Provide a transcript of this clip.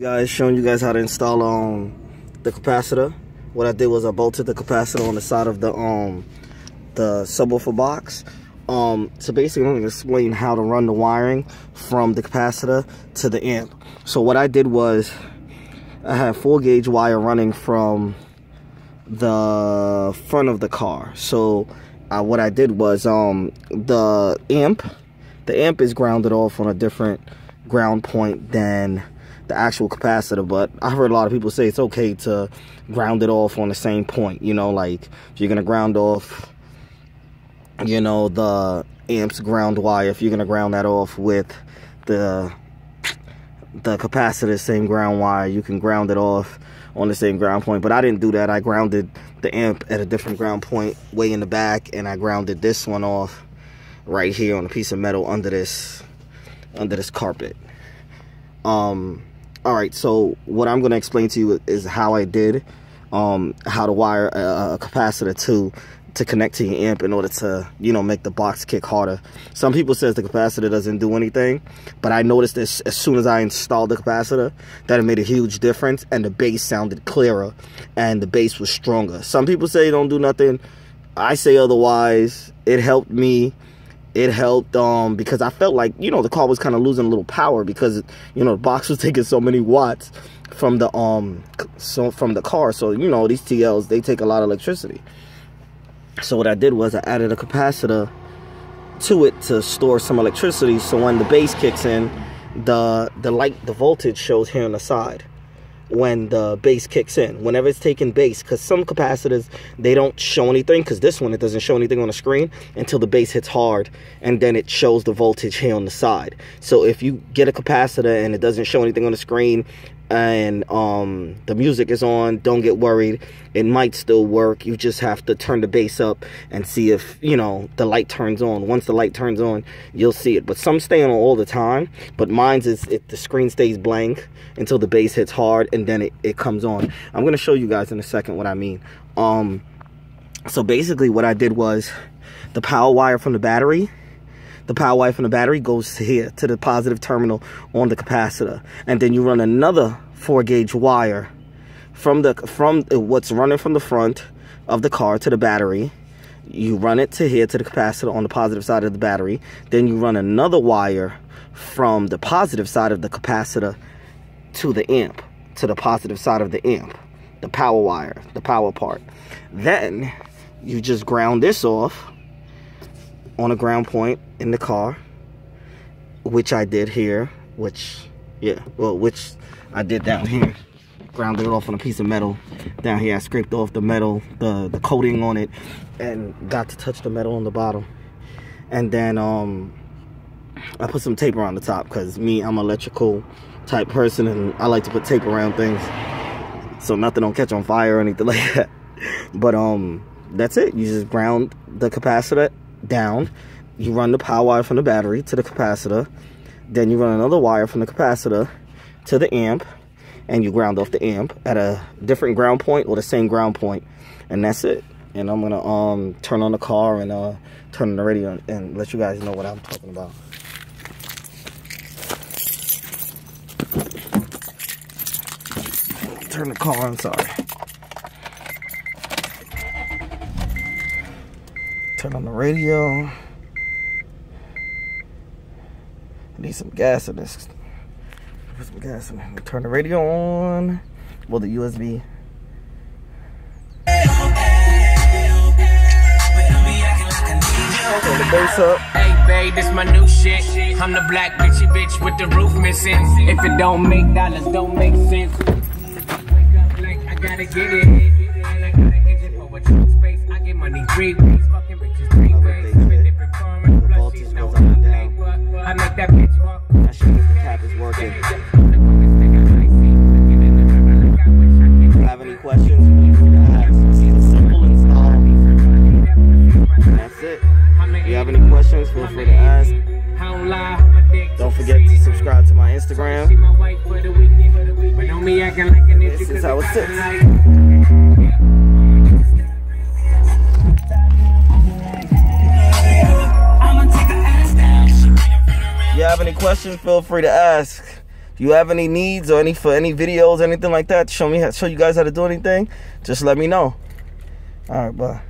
guys showing you guys how to install um the capacitor. What I did was I bolted the capacitor on the side of the um the subwoofer box. Um so basically I'm going to explain how to run the wiring from the capacitor to the amp. So what I did was I had four gauge wire running from the front of the car. So uh, what I did was um the amp the amp is grounded off on a different ground point than the actual capacitor but i heard a lot of people say it's okay to ground it off on the same point you know like if you're gonna ground off you know the amps ground wire if you're gonna ground that off with the the capacitor same ground wire you can ground it off on the same ground point. But i didn't do that. I grounded the amp at a different ground point way in the back and i grounded this one off right here on a piece of metal under this under this carpet. Um all right so what i'm going to explain to you is how i did um how to wire a, a, capacitor to to connect to your amp in order to you know make the box kick harder. Some people says the capacitor doesn't do anything but i noticed this as soon as i installed the capacitor that it made a huge difference and the bass sounded clearer and the bass was stronger. Some people say it don't do nothing. I say otherwise. It helped me it helped um because I felt like you know the car was kind of losing a little power because you know the box was taking so many watts from the um so from the car. So you know these TLs they take a lot of electricity. So what I did was I added a capacitor to it to store some electricity. So when the bass kicks in the the light the voltage shows here on the side when the bass kicks in. Whenever it's taking bass because some capacitors they don't show anything because this one it doesn't show anything on the screen until the bass hits hard and then it shows the voltage here on the side. So if you get a capacitor and it doesn't show anything on the screen and um, the music is on, don't get worried. It might still work. You just have to turn the bass up and see if, you know, the light turns on. Once the light turns on, you'll see it. But some stay on all the time. But mine's is if the screen stays blank until the bass hits hard and then it, it comes on. I'm going to show you guys in a second what I mean. Um, so basically what I did was the power wire from the battery the power wire from the battery goes here to the positive terminal on the capacitor. And then you run another four gauge wire from the from uh, what's running from the front of the car to the battery. You run it to here to the capacitor on the positive side of the battery. Then you run another wire from the positive side of the capacitor to the amp to the positive side of the amp the power wire the power part. Then you just ground this off on a ground point in the car, which I did here, which, yeah, well, which I did down here. Grounded it off on a piece of metal. Down here, I scraped off the metal, the, the coating on it, and got to touch the metal on the bottom. And then um, I put some tape around the top because me, I'm electrical type person, and I like to put tape around things so nothing don't catch on fire or anything like that. But um, that's it. You just ground the capacitor down. You run the power wire from the battery to the capacitor. Then you run another wire from the capacitor to the amp. And you ground off the amp at a different ground point or the same ground point. And that's it. And I'm to um turn on the car and uh, turn on the radio and, and let you guys know what I'm talking about. Turn the car on, sorry. Turn on the radio. I need some gas in this. Put some gas in it. Turn the radio on. Well, the USB. The bass up. Hey, babe, this my new shit. I'm the black bitchy bitch with the roof missing. If it don't make dollars, don't make sense. I gotta get it. I got an engine for a true space. I get money Don't forget to subscribe to my Instagram. This is how it sits. If you have any questions, feel free to ask. you have any needs or any for any videos, anything like that, show me how, show you guys how to do anything, just let me know. All right, bye.